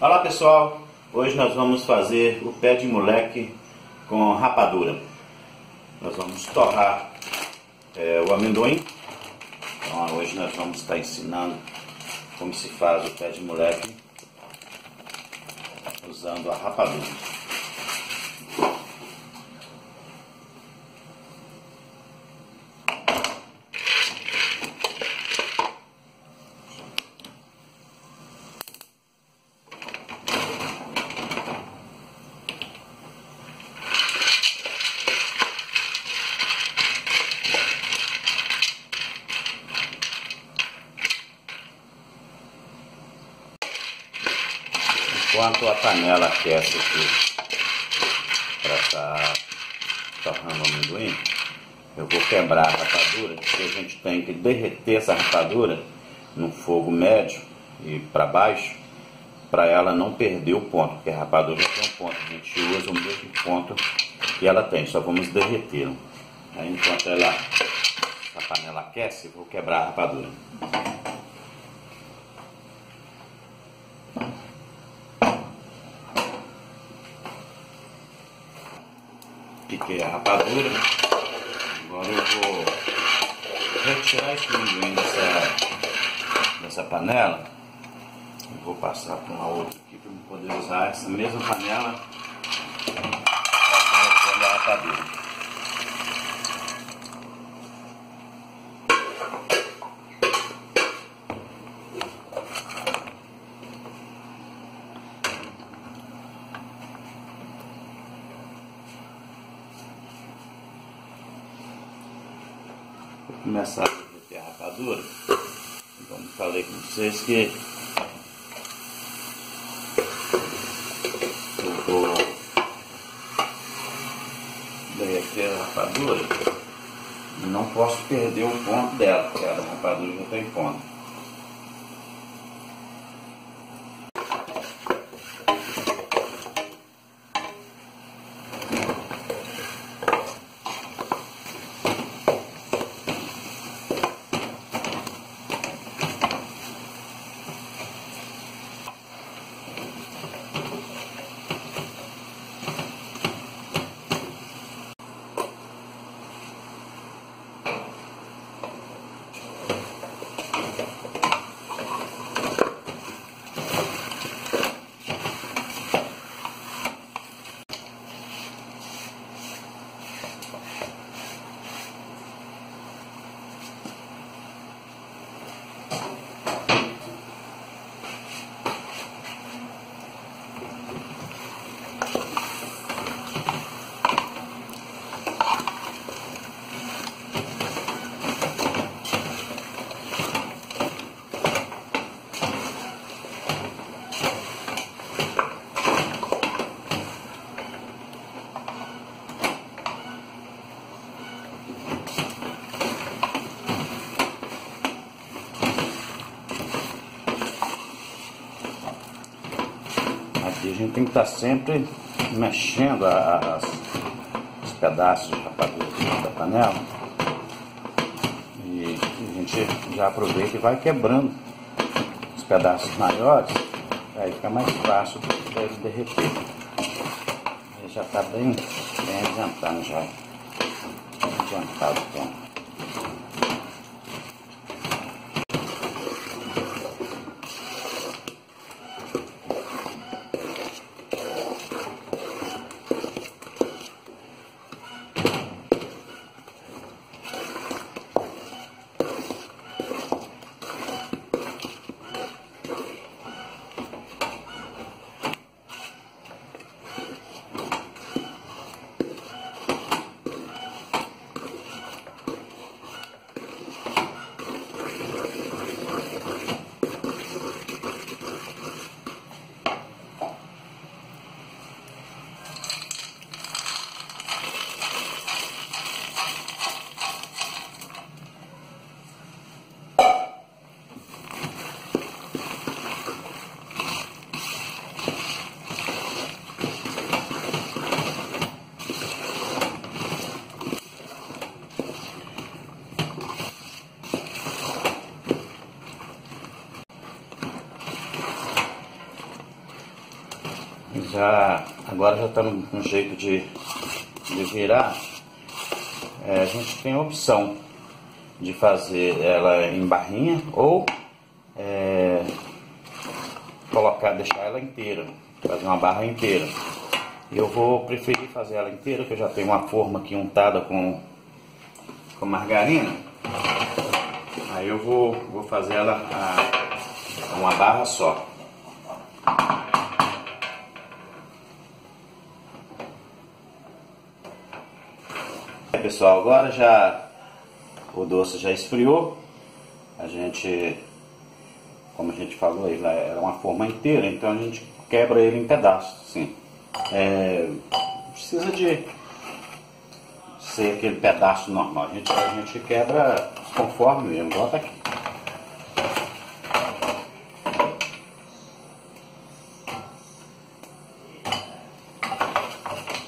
Olá pessoal, hoje nós vamos fazer o pé de moleque com rapadura. Nós vamos torrar é, o amendoim. Então hoje nós vamos estar ensinando como se faz o pé de moleque usando a rapadura. Enquanto a panela aquece aqui para estar tá torrando o amendoim, eu vou quebrar a rapadura, porque a gente tem que derreter essa rapadura no fogo médio e para baixo, para ela não perder o ponto, porque a rapadura tem um ponto, a gente usa o mesmo ponto que ela tem, só vamos derretê-la. Aí enquanto ela, a panela aquece, eu vou quebrar a rapadura. Piquei a rapadura. Agora eu vou retirar esse amendoim dessa, dessa panela. Eu vou passar para uma outra aqui para poder usar essa mesma panela para a rapadura. Vou começar a derreter a rapadura. Como falei com vocês que eu vou derreter a rapadura e não posso perder o ponto dela, porque a rapadura já tem ponto. Aqui a gente tem que estar sempre mexendo as, os pedaços de rapadura da panela. E a gente já aproveita e vai quebrando os pedaços maiores, aí fica mais fácil ele derreter. Ele já está bem, bem adiantado já. Adiantado o tempo. Já agora já está no, no, jeito de, de virar. É, a gente tem a opção de fazer ela em barrinha ou é, colocar, deixar ela inteira, fazer uma barra inteira. Eu vou preferir fazer ela inteira, que eu já tenho uma forma aqui untada com, com margarina. Aí eu vou, vou fazer ela a, uma barra só. Pessoal, agora já o doce já esfriou. A gente, como a gente falou, era uma forma inteira, então a gente quebra ele em pedaços, assim. É, precisa de ser aquele pedaço normal. A gente, a gente quebra conforme mesmo, bota aqui.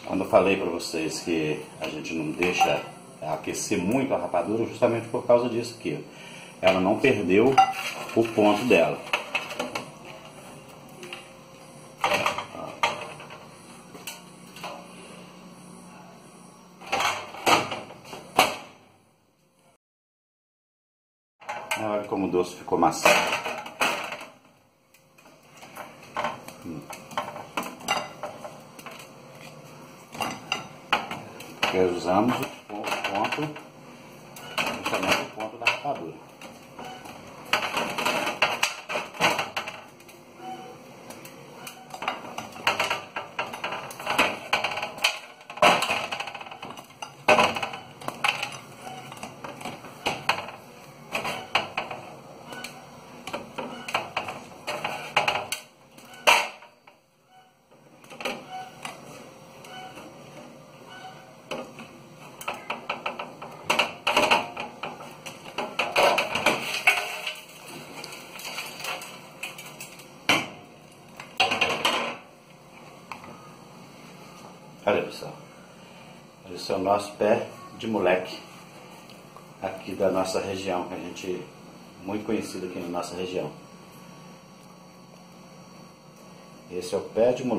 Quando eu falei para vocês que a gente não deixa aquecer muito a rapadura, justamente por causa disso aqui. Ela não perdeu o ponto dela. Olha como o doce ficou macio. Hum. Usamos o ponto, o ponto da rapadura. Olha pessoal, esse é o nosso pé de moleque aqui da nossa região, que a gente muito conhecido aqui na nossa região. Esse é o pé de moleque.